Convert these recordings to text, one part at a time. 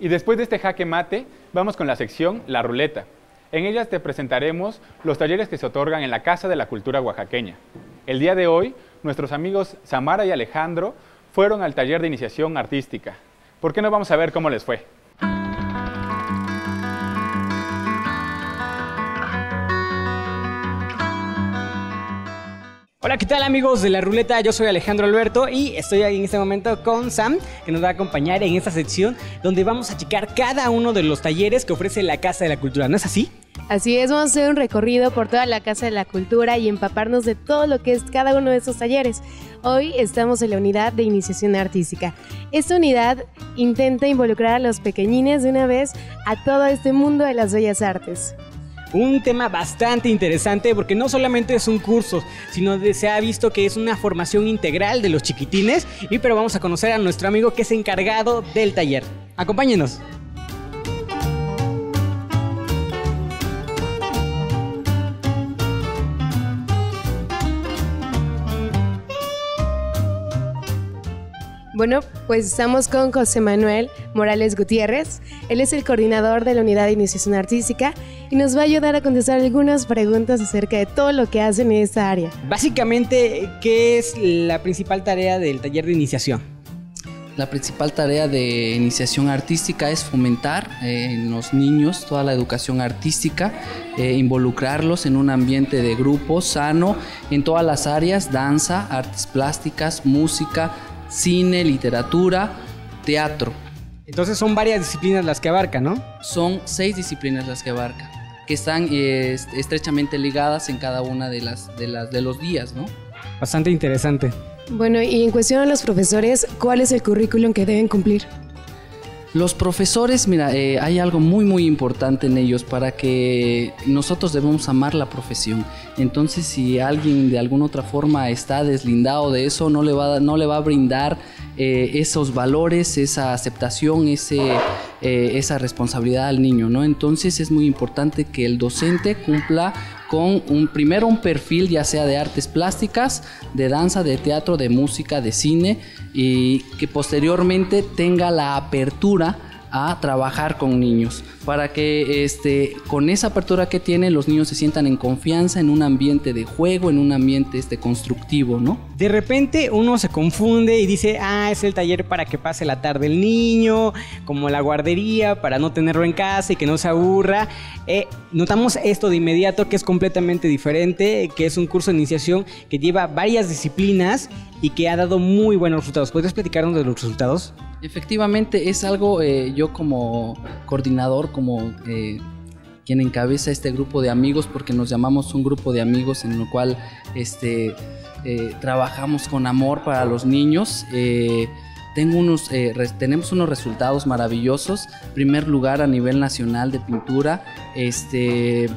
Y después de este jaque mate, vamos con la sección La Ruleta. En ella te presentaremos los talleres que se otorgan en la Casa de la Cultura Oaxaqueña. El día de hoy, nuestros amigos Samara y Alejandro fueron al taller de iniciación artística. ¿Por qué no vamos a ver cómo les fue? Hola, ¿qué tal amigos de la ruleta? Yo soy Alejandro Alberto y estoy en este momento con Sam, que nos va a acompañar en esta sección donde vamos a checar cada uno de los talleres que ofrece la Casa de la Cultura, ¿no es así? Así es, vamos a hacer un recorrido por toda la Casa de la Cultura y empaparnos de todo lo que es cada uno de estos talleres. Hoy estamos en la unidad de iniciación artística. Esta unidad intenta involucrar a los pequeñines de una vez a todo este mundo de las bellas artes. Un tema bastante interesante porque no solamente es un curso, sino que se ha visto que es una formación integral de los chiquitines. Y pero vamos a conocer a nuestro amigo que es encargado del taller. Acompáñenos. Bueno, pues estamos con José Manuel Morales Gutiérrez. Él es el coordinador de la Unidad de Iniciación Artística y nos va a ayudar a contestar algunas preguntas acerca de todo lo que hacen en esta área. Básicamente, ¿qué es la principal tarea del taller de iniciación? La principal tarea de iniciación artística es fomentar eh, en los niños toda la educación artística, eh, involucrarlos en un ambiente de grupo sano en todas las áreas, danza, artes plásticas, música, cine, literatura, teatro. Entonces son varias disciplinas las que abarca, ¿no? Son seis disciplinas las que abarca, que están eh, estrechamente ligadas en cada una de las, de las de los días, ¿no? Bastante interesante. Bueno, y en cuestión a los profesores, ¿cuál es el currículum que deben cumplir? Los profesores, mira, eh, hay algo muy muy importante en ellos para que nosotros debemos amar la profesión. Entonces, si alguien de alguna otra forma está deslindado de eso, no le va no le va a brindar eh, esos valores, esa aceptación, ese, eh, esa responsabilidad al niño, ¿no? Entonces es muy importante que el docente cumpla con un primero un perfil ya sea de artes plásticas, de danza, de teatro, de música, de cine y que posteriormente tenga la apertura a trabajar con niños para que este, con esa apertura que tienen los niños se sientan en confianza en un ambiente de juego, en un ambiente este, constructivo, ¿no? De repente uno se confunde y dice, ah, es el taller para que pase la tarde el niño, como la guardería, para no tenerlo en casa y que no se aburra. Eh, notamos esto de inmediato que es completamente diferente, que es un curso de iniciación que lleva varias disciplinas y que ha dado muy buenos resultados. ¿Puedes platicarnos de los resultados? Efectivamente, es algo, eh, yo como coordinador, como eh, quien encabeza este grupo de amigos, porque nos llamamos un grupo de amigos en el cual este, eh, trabajamos con amor para los niños. tengo unos, tenemos unos resultados maravillosos. Primer lugar a nivel nacional de pintura. Este,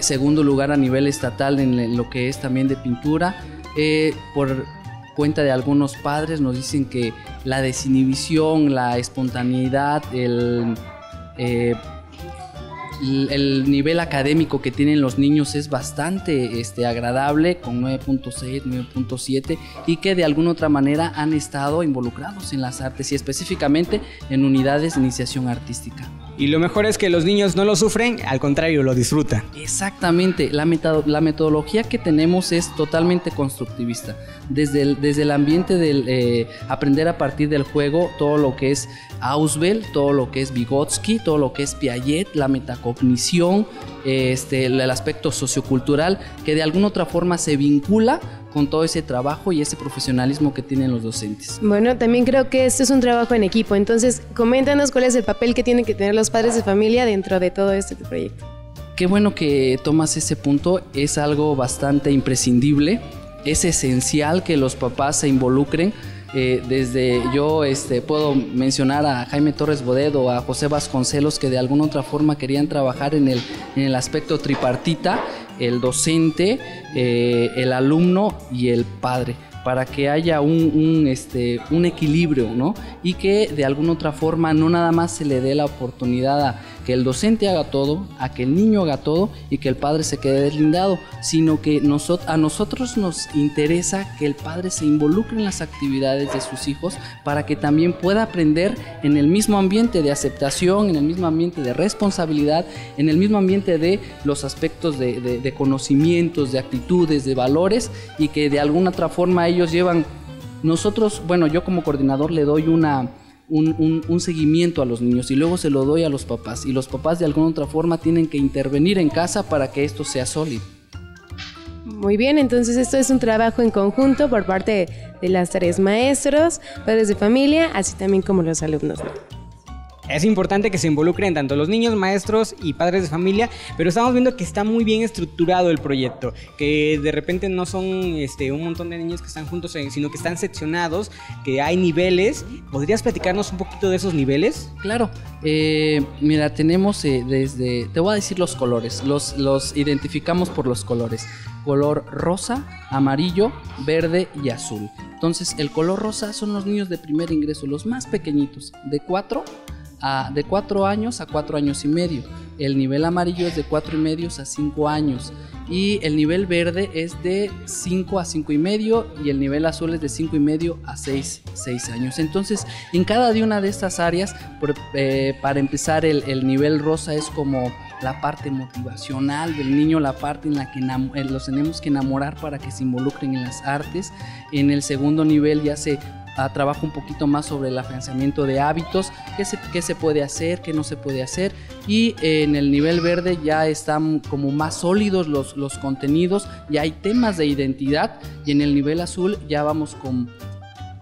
segundo lugar a nivel estatal en lo que es también de pintura. por cuenta de algunos padres nos dicen que la desinhibición, la espontaneidad, el, eh, el nivel académico que tienen los niños es bastante este, agradable, con 9.6, 9.7, y que de alguna otra manera han estado involucrados en las artes y específicamente en unidades de iniciación artística. Y lo mejor es que los niños no lo sufren, al contrario, lo disfrutan. Exactamente, la, la metodología que tenemos es totalmente constructivista. Desde el, desde el ambiente del eh, aprender a partir del juego, todo lo que es Ausbel, todo lo que es Vygotsky, todo lo que es Piaget, la metacognición, este, el aspecto sociocultural, que de alguna otra forma se vincula con todo ese trabajo y ese profesionalismo que tienen los docentes. Bueno, también creo que este es un trabajo en equipo, entonces coméntanos cuál es el papel que tienen que tener los padres de familia dentro de todo este proyecto. Qué bueno que tomas ese punto, es algo bastante imprescindible, es esencial que los papás se involucren. Eh, desde yo este, puedo mencionar a Jaime Torres Bodedo, a José Vasconcelos, que de alguna otra forma querían trabajar en el, en el aspecto tripartita el docente, eh, el alumno y el padre para que haya un, este, un equilibrio, ¿no? Y que de alguna otra forma no nada más se le dé la oportunidad a que el docente haga todo, a que el niño haga todo y que el padre se quede deslindado, sino que a nosotros nos interesa que el padre se involucre en las actividades de sus hijos para que también pueda aprender en el mismo ambiente de aceptación, en el mismo ambiente de responsabilidad, en el mismo ambiente de los aspectos de, de conocimientos, de actitudes, de valores y que de alguna otra forma ellos llevan. Nosotros, bueno, yo como coordinador le doy una, un, seguimiento a los niños y luego se lo doy a los papás y los papás de alguna otra forma tienen que intervenir en casa para que esto sea sólido. Muy bien, entonces esto es un trabajo en conjunto por parte de las tres maestros, padres de familia, así también como los alumnos. Es importante que se involucren tanto los niños, maestros y padres de familia, pero estamos viendo que está muy bien estructurado el proyecto, que de repente no son este, un montón de niños que están juntos, eh, sino que están seccionados, que hay niveles. ¿Podrías platicarnos un poquito de esos niveles? Claro, eh, mira, tenemos eh, desde, te voy a decir los colores, los, los identificamos por los colores, color rosa, amarillo, verde y azul. Entonces, el color rosa son los niños de primer ingreso, los más pequeñitos, de 4 de 4 años a 4 años y medio. El nivel amarillo es de 4 y medio a 5 años. Y el nivel verde es de 5 a 5 y medio y el nivel azul es de 5 y medio a 6, 6 años. Entonces, en cada una de estas áreas, eh, para empezar, el, el nivel rosa es como la parte motivacional del niño, la parte en la que eh, los tenemos que enamorar para que se involucren en las artes. En el segundo nivel ya se trabajo un poquito más sobre el afianzamiento de hábitos, qué se, qué se puede hacer, qué no se puede hacer. Y en el nivel verde ya están como más sólidos los, los contenidos, ya hay temas de identidad. Y en el nivel azul ya vamos con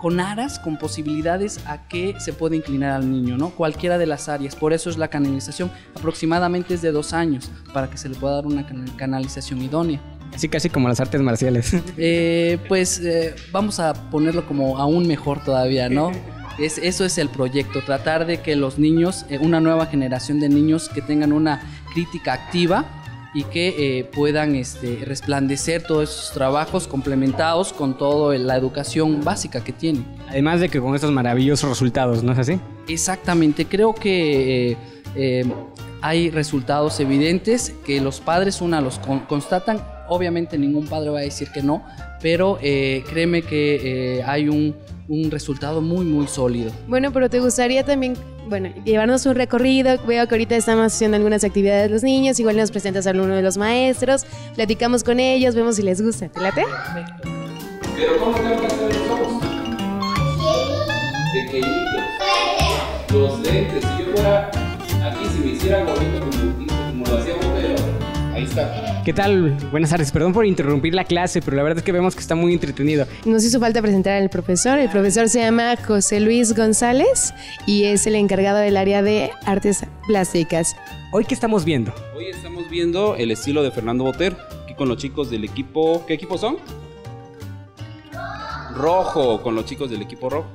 con aras, con posibilidades a que se puede inclinar al niño, ¿no? Cualquiera de las áreas. Por eso es la canalización. Aproximadamente es de dos años para que se le pueda dar una canalización idónea. Así casi como las artes marciales. Eh, pues eh, vamos a ponerlo como aún mejor todavía, ¿no? Es, eso es el proyecto, tratar de que los niños, eh, una nueva generación de niños que tengan una crítica activa y que puedan este, resplandecer todos esos trabajos complementados con toda la educación básica que tienen. Además de que con estos maravillosos resultados, ¿no es así? Exactamente, creo que hay resultados evidentes que los padres, una, los constatan Obviamente ningún padre va a decir que no, pero eh, créeme que eh, hay un, resultado muy, muy sólido. Bueno, pero te gustaría también, bueno, llevarnos un recorrido. Veo que ahorita estamos haciendo algunas actividades de los niños, igual nos presentas a alguno de los maestros, platicamos con ellos, vemos si les gusta. ¿Te late? Pero ¿cómo tengo que hacer los ojos? Pequeñitos. Los lentes. Si yo fuera aquí, si me hiciera gordito como, ¿Qué tal? Buenas tardes. Perdón por interrumpir la clase, pero la verdad es que vemos que está muy entretenido. Nos hizo falta presentar al profesor. El profesor se llama José Luis González y es el encargado del área de artes plásticas. ¿Hoy qué estamos viendo? Hoy estamos viendo el estilo de Fernando Boter, aquí con los chicos del equipo... ¿Qué equipo son? Rojo, con los chicos del equipo rojo.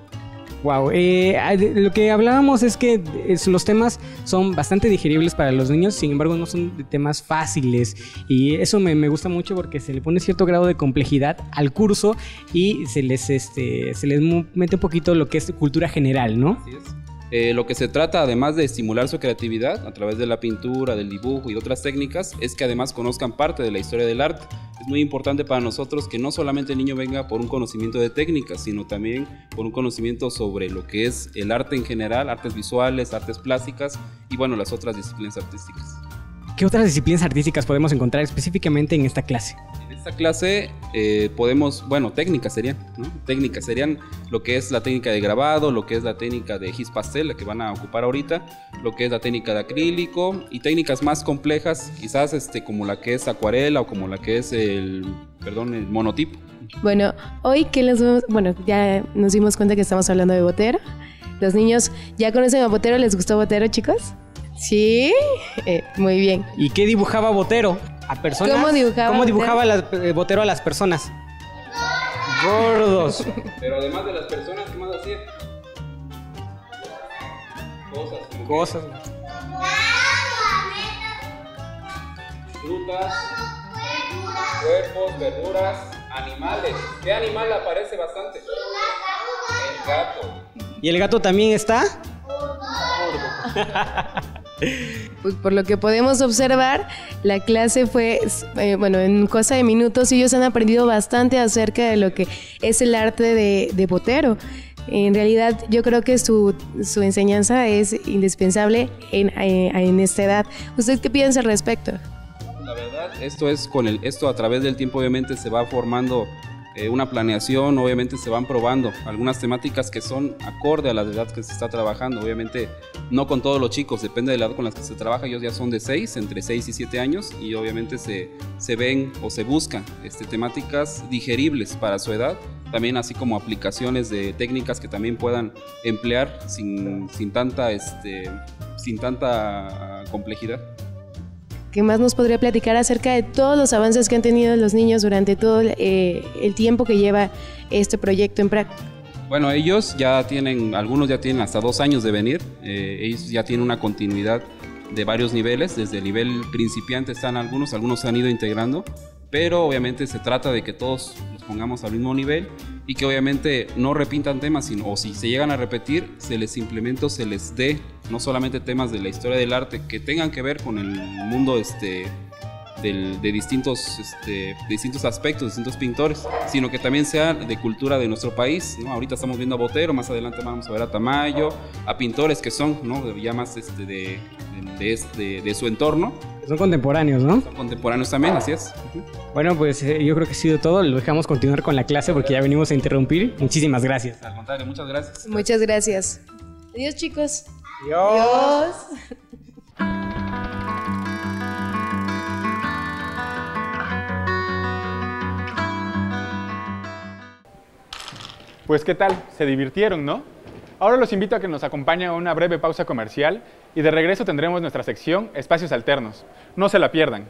Wow, eh, lo que hablábamos es que los temas son bastante digeribles para los niños, sin embargo no son temas fáciles y eso me, gusta mucho porque se le pone cierto grado de complejidad al curso y se les, este, se les mete un poquito lo que es cultura general, ¿no? Así es. Eh, lo que se trata, además de estimular su creatividad a través de la pintura, del dibujo y otras técnicas, es que además conozcan parte de la historia del arte. Muy importante para nosotros que no solamente el niño venga por un conocimiento de técnicas, sino también por un conocimiento sobre lo que es el arte en general, artes visuales, artes plásticas y bueno, las otras disciplinas artísticas. ¿Qué otras disciplinas artísticas podemos encontrar específicamente en esta clase? Clase eh, podemos, bueno, técnicas serían, ¿no? Técnicas serían lo que es la técnica de grabado, lo que es la técnica de gis pastel, la que van a ocupar ahorita, lo que es la técnica de acrílico y técnicas más complejas, quizás este, como la que es acuarela o como la que es el, perdón, el monotipo. Bueno, hoy que les bueno, ya nos dimos cuenta que estamos hablando de Botero. Los niños ya conocen a Botero, ¿les gustó Botero, chicos? Sí, eh, muy bien. ¿Y qué dibujaba Botero? a personas. ¿Cómo dibujaba, ¿cómo dibujaba eh, Botero a las personas? Gordos. Pero además de las personas, ¿qué más hacía? Cosas. Cosas. Frutas, cuerpos, verduras, animales. ¿Qué animal aparece bastante? El gato. ¿Y el gato también está? Pues por lo que podemos observar, la clase fue, eh, bueno, en cosa de minutos ellos han aprendido bastante acerca de lo que es el arte de, Botero. En realidad yo creo que su, su enseñanza es indispensable en, en, en esta edad. ¿Usted qué piensa al respecto? La verdad, esto es con el, esto a través del tiempo obviamente se va formando eh, una planeación, obviamente se van probando algunas temáticas que son acorde a la edad que se está trabajando, obviamente no con todos los chicos, depende de la edad con la que se trabaja, ellos ya son de 6, entre 6 y 7 años y obviamente se, se ven o se buscan este, temáticas digeribles para su edad, también así como aplicaciones de técnicas que también puedan emplear sin, sin tanta, este, sin tanta complejidad. ¿Qué más nos podría platicar acerca de todos los avances que han tenido los niños durante todo eh, el tiempo que lleva este proyecto en práctica? Bueno, ellos ya tienen, algunos ya tienen hasta dos años de venir, eh, ellos ya tienen una continuidad de varios niveles, desde el nivel principiante están algunos, algunos se han ido integrando, pero obviamente se trata de que todos los pongamos al mismo nivel y que obviamente no repintan temas, sino, o si se llegan a repetir, se les implementa, se les dé no solamente temas de la historia del arte que tengan que ver con el mundo este, del, de, distintos, este, distintos aspectos, distintos pintores, sino que también sea de cultura de nuestro país. ¿no? Ahorita estamos viendo a Botero, más adelante vamos a ver a Tamayo, a pintores que son ¿no? ya más este, de, de, de, de su entorno. Son contemporáneos, ¿no? Son contemporáneos también, así es. Uh -huh. Bueno, pues eh, yo creo que ha sido todo. Lo dejamos continuar con la clase porque ya venimos a interrumpir. Muchísimas gracias. Al contrario, muchas gracias. Muchas gracias. Adiós, chicos. Adiós. Adiós. Pues qué tal, se divirtieron, ¿no? Ahora los invito a que nos acompañen a una breve pausa comercial y de regreso tendremos nuestra sección Espacios Alternos. No se la pierdan.